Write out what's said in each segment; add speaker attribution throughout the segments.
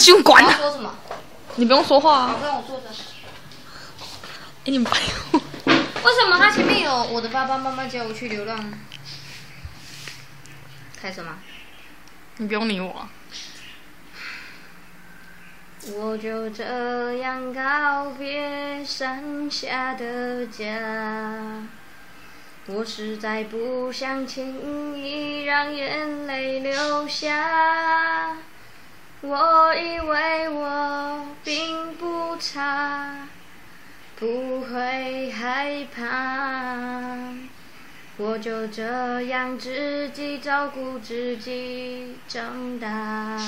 Speaker 1: 胸管
Speaker 2: 你要说什么？
Speaker 1: 你不用说话啊。
Speaker 2: 好，让我坐着。
Speaker 1: 哎，你们
Speaker 2: 为什么他前面有我的爸爸妈妈叫我去流浪？开什么？
Speaker 1: 你不用理我。
Speaker 2: 我就这样告别山下的家，我实在不想轻易让眼泪流下。我以为我并不差，不会害怕，我就这样自己照顾自己长大。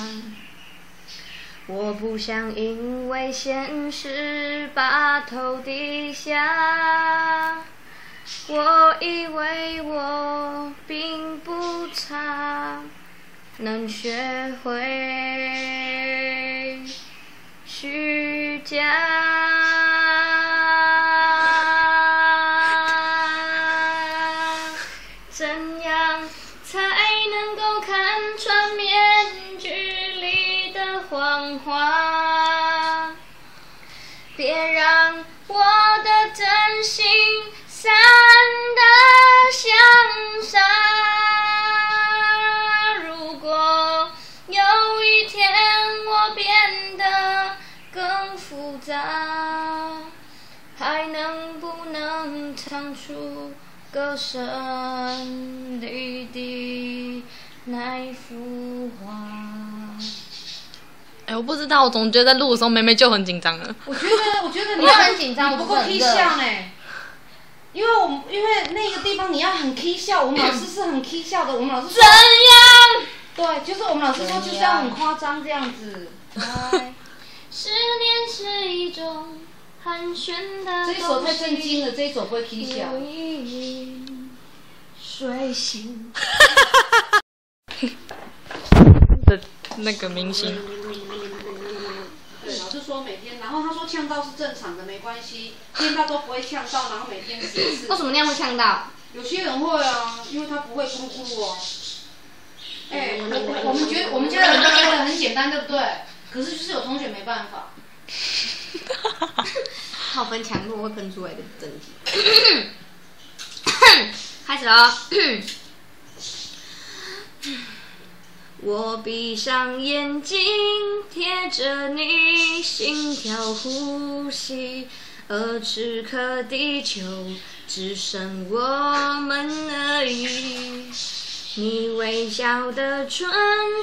Speaker 2: 我不想因为现实把头低下，我以为我并不差，能学会话？别让我的真心散得像沙。如果有一天我变得更复杂，还能不能唱出歌声里的那幅？
Speaker 1: 哎，我不知道，我总觉得在录的时候，妹妹就很紧张了。
Speaker 3: 我觉得，我觉得你
Speaker 2: 要很紧张
Speaker 3: 你不够
Speaker 2: 我不是
Speaker 3: K
Speaker 2: 很热
Speaker 3: 笑哎。因为我们因为那个地方你要很 K 笑，我们老师是很 K 笑的，我们老师说
Speaker 2: 怎样？
Speaker 3: 对，就是我们老师说就是要很夸张这样子。
Speaker 2: 思念是一种寒暄的
Speaker 3: 这一首太震惊了，这一首不会 K 笑。
Speaker 2: 睡醒。
Speaker 1: 的那个明星，
Speaker 3: 对，老师说每天，然后他说呛到是正常的，没关系，天到都不会呛到，然后每天十次
Speaker 2: 为。什么那样会呛到？
Speaker 3: 有些人会啊，因为他不会咕噜咕噜哦。哎、我我我们觉得我们家人都觉得很简单，对不对？可是就是有同学没办法。
Speaker 2: 好分强度会喷出来的整体。开始了。我闭上眼睛，贴着你心跳呼吸，而此刻地球只剩我们而已。你微笑的唇，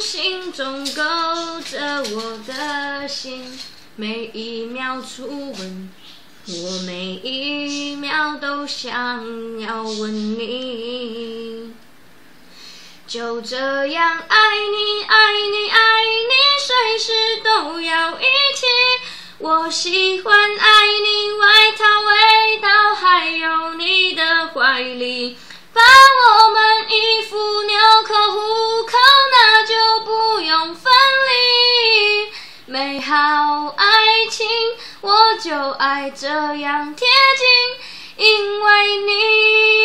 Speaker 2: 心中勾着我的心，每一秒初吻，我每一秒都想要吻你。就这样爱你，爱你，爱你，随时都要一起。我喜欢爱你，外套、味道，还有你的怀里。把我们衣服纽扣、虎口，那就不用分离。美好爱情，我就爱这样贴近，因为你。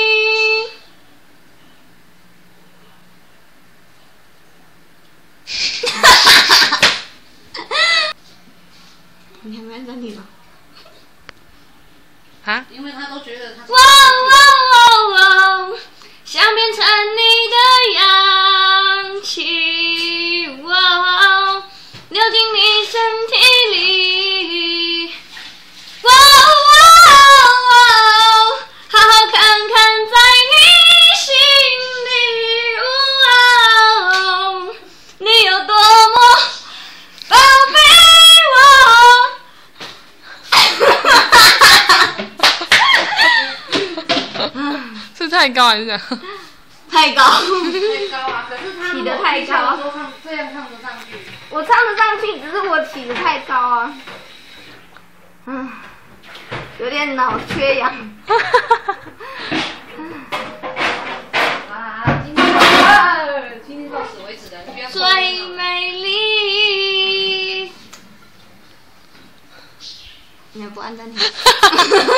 Speaker 1: 啊？
Speaker 3: 因为他都觉得他
Speaker 2: 想变成你的氧气，哇哦，流进你身体里，哇哦哇哦，好好看看在你心里，哇哦，你有多么宝贝我。
Speaker 1: 是太高还是这样？
Speaker 2: 太高，
Speaker 3: 太高啊，可是他
Speaker 2: 起得太高
Speaker 3: 都唱这样唱得上去。
Speaker 2: 我唱得上去，只是我起得太高啊。嗯，有点脑缺氧。
Speaker 3: 啊，今天到今天到此为止的，你不要
Speaker 2: 最美丽。你还不按暂停？